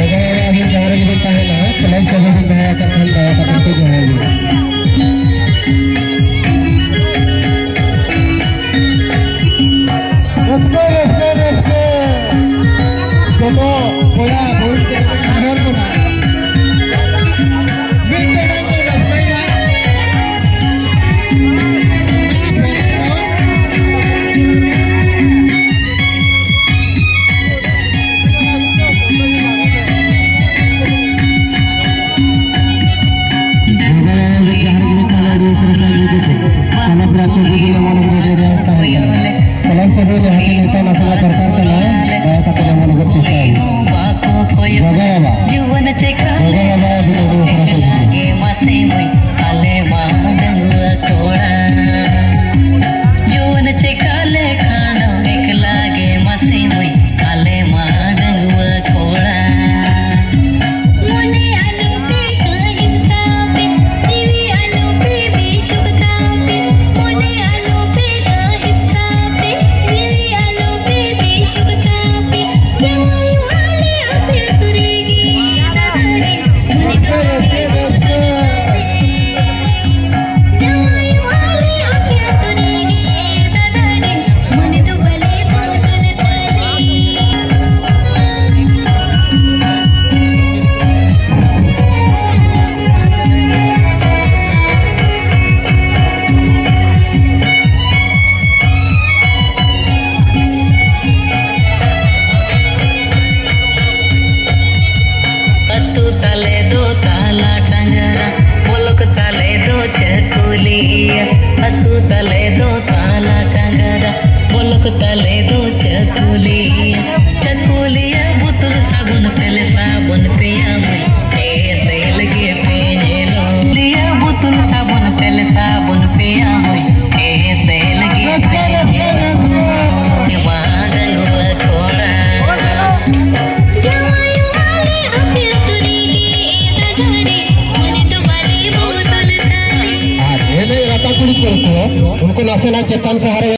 अभी जहाँ भी देखता ना कलम चले भी गया का खंड गया का करते जो है ये Let's go, let's go, let's go. Todo fuera, voy Jadi kita langsung laporkan ke Kota Tegal लो लिया बुतुल साबुन पेले साबुन पिया मुई ऐसे लगे पीने लो। माडनु कोड़ा जवाई वाले आते करेगी दादाड़ी मुने तो बोल ताली उनको नासे ना चट्टान से हरे।